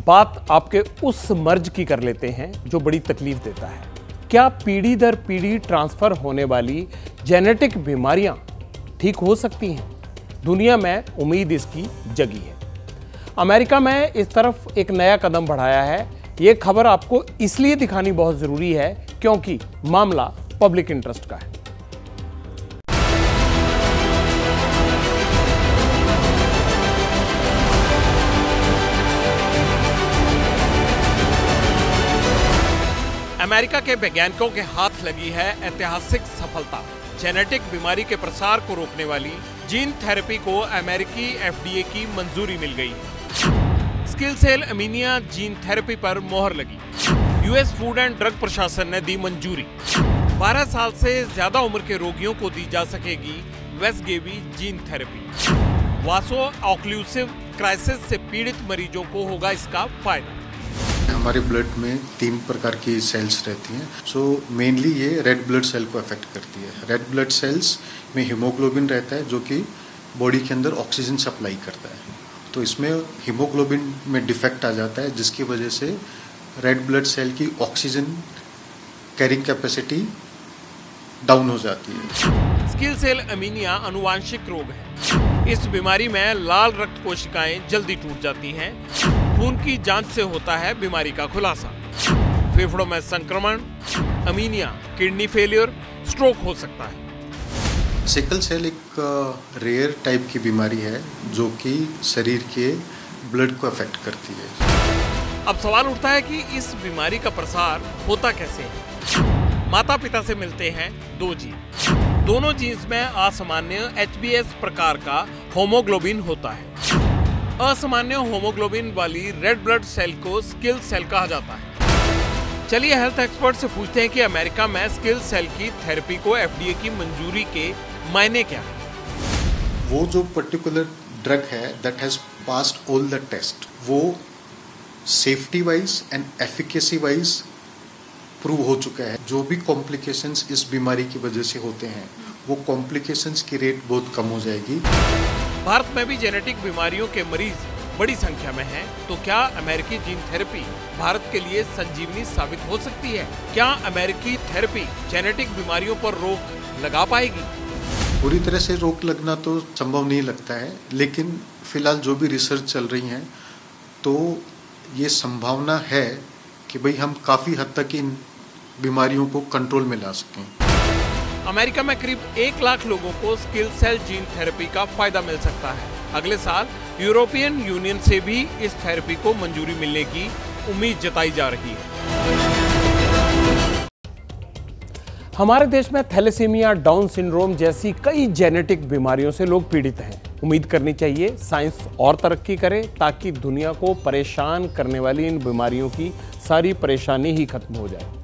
बात आपके उस मर्ज की कर लेते हैं जो बड़ी तकलीफ़ देता है। क्या पीढ़ी दर पीढ़ी ट्रांसफ़र होने वाली जेनेटिक बीमारियाँ ठीक हो सकती हैं? दुनिया में उम्मीद इसकी जगी है। अमेरिका में इस तरफ़ एक नया कदम बढ़ाया है। ये खबर आपको इसलिए दिखानी बहुत ज़रूरी है क्योंकि मामला पब्लिक इंटरेस्ट का है। अमेरिका के वैज्ञानिकों के हाथ लगी है ऐतिहासिक सफलता। जेनेटिक बीमारी के प्रसार को रोकने वाली जीन थेरेपी को अमेरिकी एफडीए की मंजूरी मिल गई। Sickle cell anaemia gene therapy पर मोहर लगी। यूएस फ़ूड एंड ड्रग प्रशासन ने दी मंजूरी। 12 साल से ज़्यादा उम्र के रोगियों को दी जा सकेगी वेस्गेवी gene therapy. Vaso occlusive crisis से पीड़ित मरीजों को होगा इसका फ़ायदा। हमारे ब्लड में तीन प्रकार की सेल्स रहती हैं। सो मेनली ये रेड ब्लड सेल को अफेक्ट करती है। रेड ब्लड सेल्स में हीमोग्लोबिन रहता है, जो कि बॉडी के अंदर ऑक्सीजन सप्लाई करता है। तो इसमें हीमोग्लोबिन में डिफेक्ट आ जाता है, जिसकी वजह से रेड ब्लड सेल की ऑक्सीजन कैरिंग कैपेसिटी डाउन हो जाती है। स्किल सेल अमीनिया अनुवांशिक रोग है। इस बीमारी में लाल रक्त कोशिकाएँ जल्दी टूट जाती हैं। खून की जाँच से होता है बीमारी का खुलासा। फेफड़ों में संक्रमण अमीनिया किडनी फेलियर स्ट्रोक हो सकता है। सिकल सेल एक रेयर टाइप की बीमारी है जो कि शरीर के ब्लड को अफेक्ट करती है। अब सवाल उठता है कि इस बीमारी का प्रसार होता कैसे है? माता पिता से मिलते हैं दो जीन दोनों जीन्स में असामान्य एचबीएस प्रकार का होमोग्लोबिन होता है। असामान्य होमोग्लोबिन वाली रेड ब्लड सेल को स्किल सेल कहा जाता है। चलिए हेल्थ एक्सपर्ट से पूछते हैं कि अमेरिका में स्किल सेल की थेरेपी को एफडीए की मंजूरी के मायने क्या है? वो जो पर्टिकुलर ड्रग है that has passed all the test वो safety wise and efficacy wise prove हो चुका है। जो भी कॉम्प्लिकेशंस इस बीमारी की वजह से होते हैं, वो कॉम्प्लिकेशंस की रेट बहुत कम हो जाएगी। भारत में भी जेनेटिक बीमारियों के मरीज़ बड़ी संख्या में हैं, तो क्या अमेरिकी जीन थेरेपी भारत के लिए संजीवनी साबित हो सकती है? क्या अमेरिकी थेरेपी जेनेटिक बीमारियों पर रोक लगा पाएगी? पूरी तरह से रोक लगना तो संभव नहीं लगता है लेकिन फ़िलहाल जो भी रिसर्च चल रही है तो ये संभावना है कि भाई हम काफ़ी हद तक इन बीमारियों को कंट्रोल में ला सकें। अमेरिका में करीब एक लाख लोगों को स्किल सेल जीन थेरेपी का फ़ायदा मिल सकता है। अगले साल, यूरोपियन यूनियन से भी इस थेरेपी को मंजूरी मिलने की उम्मीद जताई जा रही है। हमारे देश में थैलेसीमिया, डाउन सिंड्रोम जैसी कई जेनेटिक बीमारियों से लोग पीड़ित हैं। उम्मीद करनी चाहिए, साइंस और तरक्की करे, ताकि दुनिया को परेशान करने वाली इन बीमारियों की सारी परेशानी ही खत्म हो जाए।